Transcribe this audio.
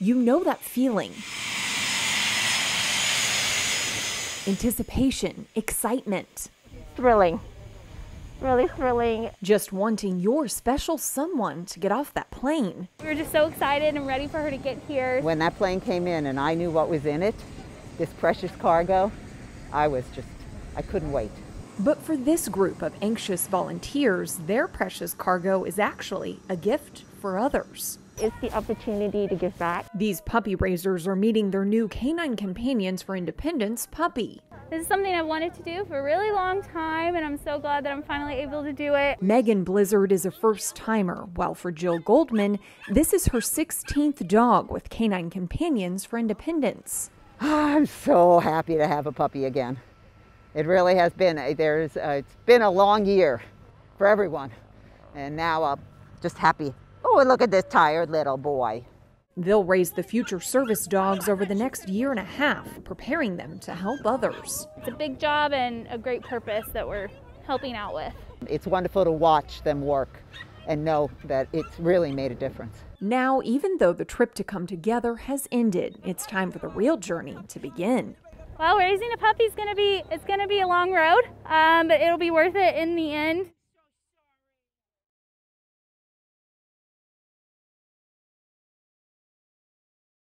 You know that feeling. Anticipation, excitement, Thrilling. Really thrilling. just wanting your special someone to get off that plane. We were just so excited and ready for her to get here. When that plane came in and I knew what was in it, this precious cargo, I was just, I couldn't wait. But for this group of anxious volunteers, their precious cargo is actually a gift for others. It's the opportunity to give back. These puppy raisers are meeting their new Canine Companions for Independence puppy. This is something I've wanted to do for a really long time, and I'm so glad that I'm finally able to do it. Megan Blizzard is a first timer, while for Jill Goldman, this is her 16th dog with Canine Companions for Independence. I'm so happy to have a puppy again. It really has been. a- There's, uh, it's been a long year for everyone, and now I'm just happy. Oh, look at this tired little boy. They'll raise the future service dogs over the next year and a half, preparing them to help others. It's a big job and a great purpose that we're helping out with. It's wonderful to watch them work and know that it's really made a difference. Now, even though the trip to come together has ended, it's time for the real journey to begin. Well, raising a puppy is gonna be it's gonna be a long road, um, but it'll be worth it in the end.